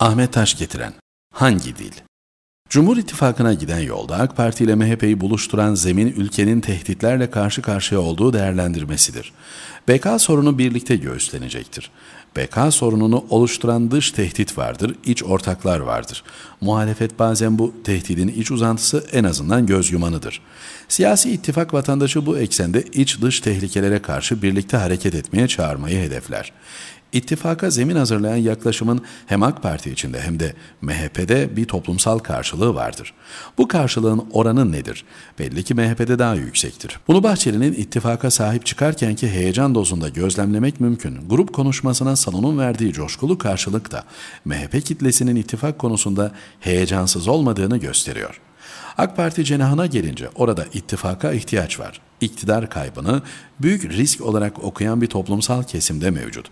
Ahmet Taş getiren hangi dil? Cumhur İttifakı'na giden yolda AK Parti ile MHP'yi buluşturan zemin ülkenin tehditlerle karşı karşıya olduğu değerlendirmesidir. BK sorunu birlikte göğüslenecektir. BK sorununu oluşturan dış tehdit vardır, iç ortaklar vardır. Muhalefet bazen bu tehdidin iç uzantısı en azından göz yumanıdır. Siyasi ittifak vatandaşı bu eksende iç dış tehlikelere karşı birlikte hareket etmeye çağırmayı hedefler. İttifaka zemin hazırlayan yaklaşımın hem AK Parti içinde hem de MHP'de bir toplumsal karşılığı vardır. Bu karşılığın oranı nedir? Belli ki MHP'de daha yüksektir. Bunu Bahçeli'nin ittifaka sahip çıkarkenki heyecan dozunda gözlemlemek mümkün. Grup konuşmasına salonun verdiği coşkulu karşılık da MHP kitlesinin ittifak konusunda heyecansız olmadığını gösteriyor. AK Parti cenahına gelince orada ittifaka ihtiyaç var iktidar kaybını büyük risk olarak okuyan bir toplumsal kesimde mevcut.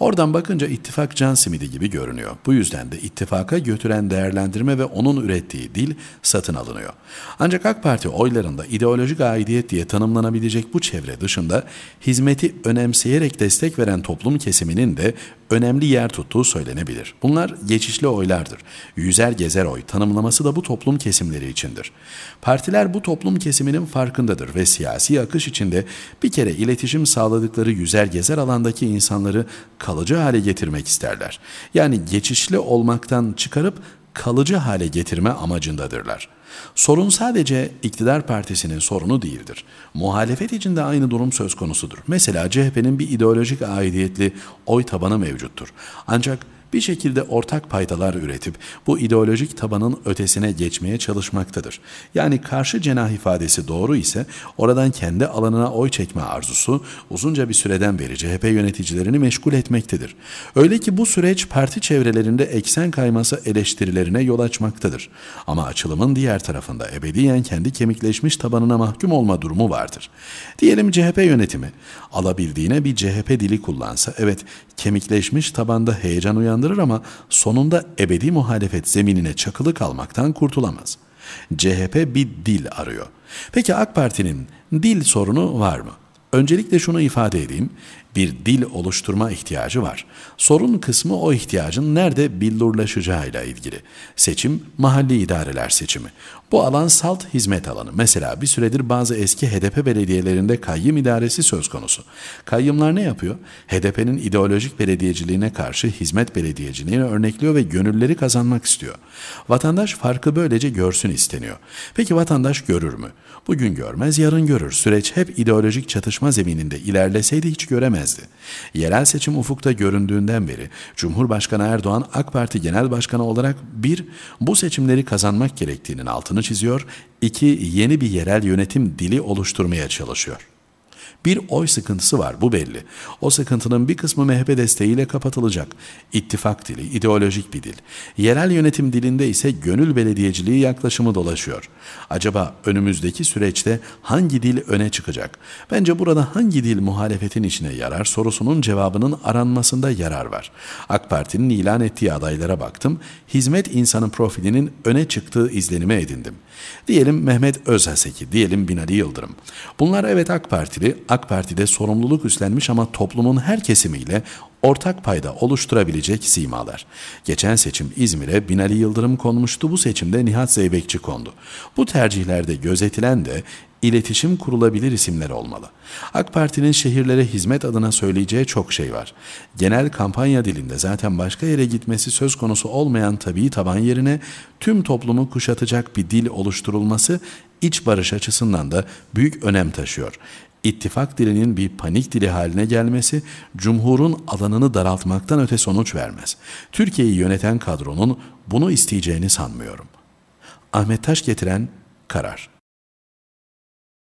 Oradan bakınca ittifak can simidi gibi görünüyor. Bu yüzden de ittifaka götüren değerlendirme ve onun ürettiği dil satın alınıyor. Ancak AK Parti oylarında ideolojik aidiyet diye tanımlanabilecek bu çevre dışında hizmeti önemseyerek destek veren toplum kesiminin de önemli yer tuttuğu söylenebilir. Bunlar geçişli oylardır. Yüzer gezer oy tanımlaması da bu toplum kesimleri içindir. Partiler bu toplum kesiminin farkındadır ve siyasi akış içinde bir kere iletişim sağladıkları yüzer gezer alandaki insanları kalıcı hale getirmek isterler. Yani geçişli olmaktan çıkarıp kalıcı hale getirme amacındadırlar. Sorun sadece iktidar partisinin sorunu değildir. Muhalefet için de aynı durum söz konusudur. Mesela CHP'nin bir ideolojik aidiyetli oy tabanı mevcuttur. Ancak bir şekilde ortak paydalar üretip bu ideolojik tabanın ötesine geçmeye çalışmaktadır. Yani karşı cenah ifadesi doğru ise oradan kendi alanına oy çekme arzusu uzunca bir süreden beri CHP yöneticilerini meşgul etmektedir. Öyle ki bu süreç parti çevrelerinde eksen kayması eleştirilerine yol açmaktadır. Ama açılımın diğer tarafında ebediyen kendi kemikleşmiş tabanına mahkum olma durumu vardır. Diyelim CHP yönetimi alabildiğine bir CHP dili kullansa evet kemikleşmiş tabanda heyecan uyandı kazandırır ama sonunda ebedi muhalefet zeminine çakılı kalmaktan kurtulamaz. CHP bir dil arıyor. Peki AK Parti'nin dil sorunu var mı? Öncelikle şunu ifade edeyim bir dil oluşturma ihtiyacı var. Sorun kısmı o ihtiyacın nerede billurlaşacağıyla ilgili. Seçim, mahalli idareler seçimi. Bu alan salt hizmet alanı. Mesela bir süredir bazı eski HDP belediyelerinde kayyım idaresi söz konusu. Kayyımlar ne yapıyor? HDP'nin ideolojik belediyeciliğine karşı hizmet belediyeciliğini örnekliyor ve gönülleri kazanmak istiyor. Vatandaş farkı böylece görsün isteniyor. Peki vatandaş görür mü? Bugün görmez, yarın görür. Süreç hep ideolojik çatışma zemininde ilerleseydi hiç göremez edilmezdi. Yerel seçim ufukta göründüğünden beri Cumhurbaşkanı Erdoğan AK Parti Genel Başkanı olarak bir, bu seçimleri kazanmak gerektiğinin altını çiziyor, iki, yeni bir yerel yönetim dili oluşturmaya çalışıyor. Bir oy sıkıntısı var bu belli. O sıkıntının bir kısmı MHP desteğiyle kapatılacak. İttifak dili, ideolojik bir dil. Yerel yönetim dilinde ise gönül belediyeciliği yaklaşımı dolaşıyor. Acaba önümüzdeki süreçte hangi dil öne çıkacak? Bence burada hangi dil muhalefetin işine yarar sorusunun cevabının aranmasında yarar var. AK Parti'nin ilan ettiği adaylara baktım. Hizmet insanın profilinin öne çıktığı izlenime edindim. Diyelim Mehmet Özhaseki, diyelim Binali Yıldırım. Bunlar evet AK Partili, AK Parti'de sorumluluk üstlenmiş ama toplumun her kesimiyle ortak payda oluşturabilecek simalar. Geçen seçim İzmir'e Binali Yıldırım konmuştu. Bu seçimde Nihat Zeybekçi kondu. Bu tercihlerde gözetilen de iletişim kurulabilir isimler olmalı. AK Parti'nin şehirlere hizmet adına söyleyeceği çok şey var. Genel kampanya dilinde zaten başka yere gitmesi söz konusu olmayan tabii taban yerine tüm toplumu kuşatacak bir dil oluşturulması iç barış açısından da büyük önem taşıyor ittifak dilinin bir panik dili haline gelmesi Cumhur'un alanını daraltmaktan öte sonuç vermez. Türkiye'yi yöneten kadronun bunu isteyeceğini sanmıyorum. Ahmet Taş getiren karar.